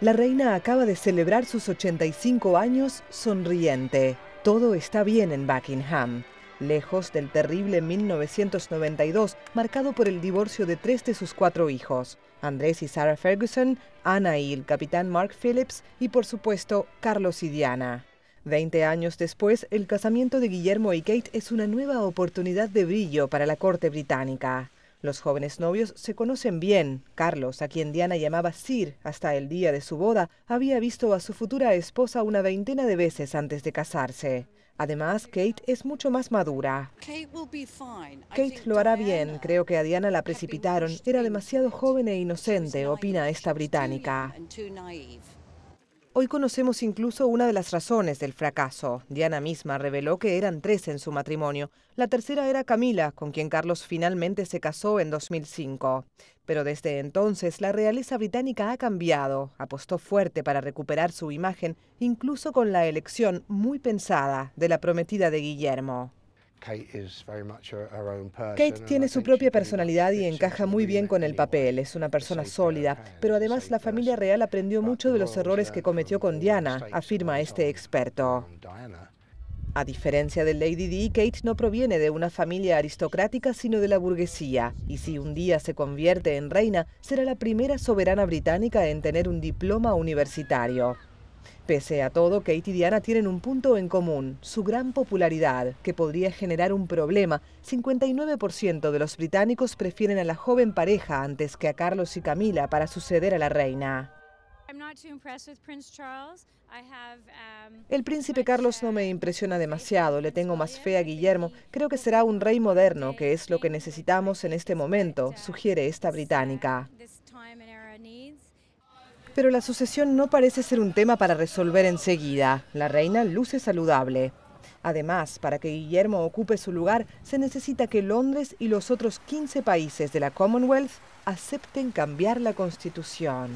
La reina acaba de celebrar sus 85 años sonriente. Todo está bien en Buckingham. Lejos del terrible 1992, marcado por el divorcio de tres de sus cuatro hijos, Andrés y Sarah Ferguson, Anna y el capitán Mark Phillips y por supuesto Carlos y Diana. Veinte años después, el casamiento de Guillermo y Kate es una nueva oportunidad de brillo para la corte británica. Los jóvenes novios se conocen bien. Carlos, a quien Diana llamaba Sir hasta el día de su boda, había visto a su futura esposa una veintena de veces antes de casarse. Además, Kate es mucho más madura. Kate lo hará bien. Creo que a Diana la precipitaron. Era demasiado joven e inocente, opina esta británica. Hoy conocemos incluso una de las razones del fracaso. Diana misma reveló que eran tres en su matrimonio. La tercera era Camila, con quien Carlos finalmente se casó en 2005. Pero desde entonces la realeza británica ha cambiado, apostó fuerte para recuperar su imagen, incluso con la elección muy pensada de la prometida de Guillermo. Kate tiene su propia personalidad y encaja muy bien con el papel. Es una persona sólida, pero además la familia real aprendió mucho de los errores que cometió con Diana, afirma este experto. A diferencia de Lady Di, Kate no proviene de una familia aristocrática, sino de la burguesía, y si un día se convierte en reina, será la primera soberana británica en tener un diploma universitario. Pese a todo, Kate y Diana tienen un punto en común, su gran popularidad, que podría generar un problema. 59% de los británicos prefieren a la joven pareja antes que a Carlos y Camila para suceder a la reina. El príncipe Carlos no me impresiona demasiado, le tengo más fe a Guillermo. Creo que será un rey moderno, que es lo que necesitamos en este momento, sugiere esta británica. Pero la sucesión no parece ser un tema para resolver enseguida. La reina luce saludable. Además, para que Guillermo ocupe su lugar, se necesita que Londres y los otros 15 países de la Commonwealth acepten cambiar la constitución.